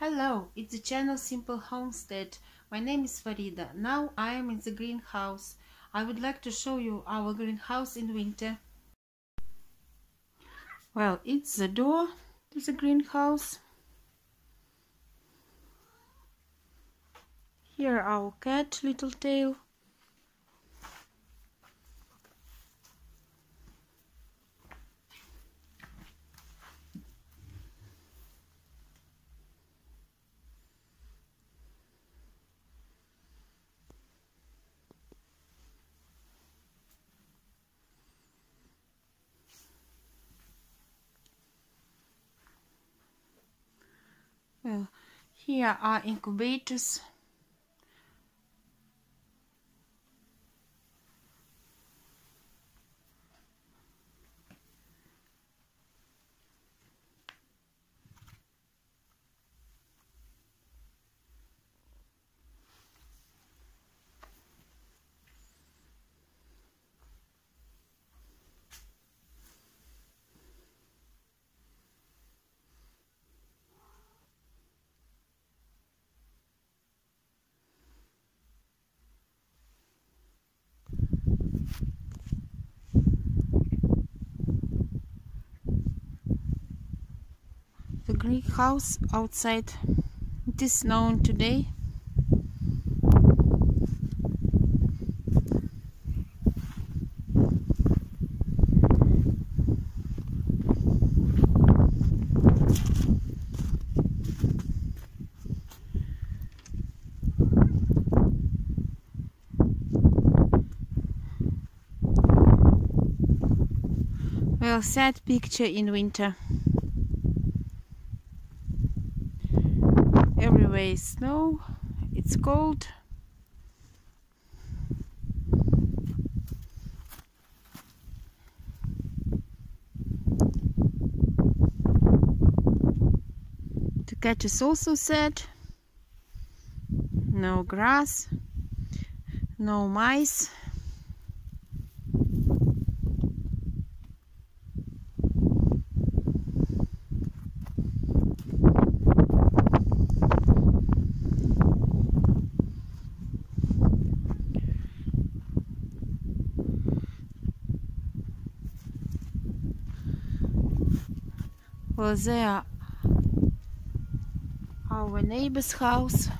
Hello, it's the channel Simple Homestead. My name is Farida. Now I am in the greenhouse. I would like to show you our greenhouse in winter. Well, it's the door to the greenhouse. Here our cat, Little Tail. Well, here are incubators. Greenhouse outside. It is known today. Well, sad picture in winter. Is snow. It's cold. The cat is also sad. No grass no mice Well, there our neighbor's house